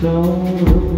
flow.